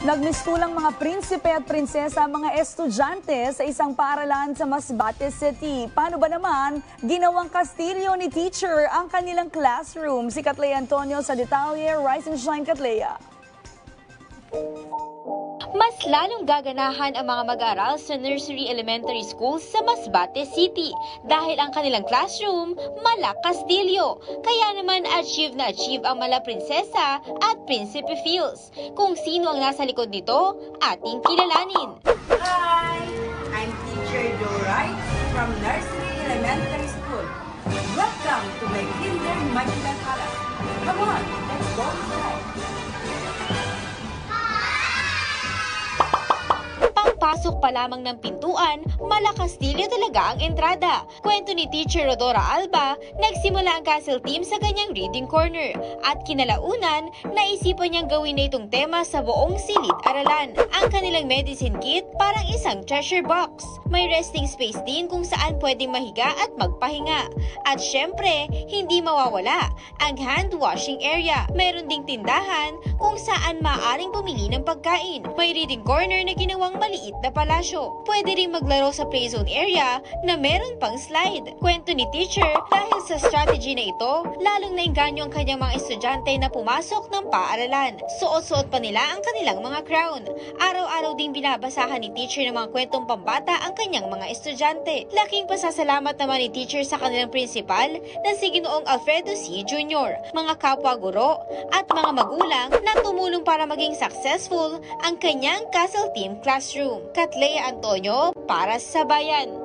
Nagmistulang mga prinsipe at prinsesa mga estudyante sa isang paaralan sa Masbate City. Paano ba naman ginawang kastilyo ni teacher ang kanilang classroom? Si Katleya Antonio sa detalye. Rise and shine, Katleya. Mas lalong gaganahan ang mga mag-aaral sa nursery elementary schools sa Masbate City dahil ang kanilang classroom mala Castillo. Kaya naman achieve na achieve ang mala prinsesa at prinsipe feels. Kung sino ang nasa likod nito, ating kilalanin. Hi! I'm teacher Wright from Nursery Elementary School. Welcome to my Kinder Magical Palace. Come on, let's go inside. Pangpasok pa lamang ng pintuan, mala Castillo talaga ang entrada. Kwento ni teacher Rodora Alba, nagsimula ang Castle Team sa kanyang reading corner. At kinalaunan, naisipan niyang gawin na itong tema sa buong silid-aralan. Ang kanilang medicine kit parang isang treasure box. May resting space din kung saan pwedeng mahiga at magpahinga. At syempre, hindi mawawala ang hand washing area. Meron ding tindahan kung saan maaaring bumili ng pagkain. May reading corner na ginawang maliit na palasyo. Pwede ring maglaro sa play zone area na meron pang slide. Kwento ni teacher, dahil sa strategy na ito, lalong nainganyo ang kanyang mga estudyante na pumasok ng paaralan. Suot-suot pa nila ang kanilang mga crown. Araw-araw ding binabasahan ni teacher ng mga kwentong pambata ang kanyang mga estudyante. Laking pasasalamat naman ni teacher sa kanilang principal na si Ginoong Alfredo C. Jr., mga kapwa guro at mga magulang na tumulong para maging successful ang kanyang Castle Team Classroom. Katleya Antonio para sa Bayan.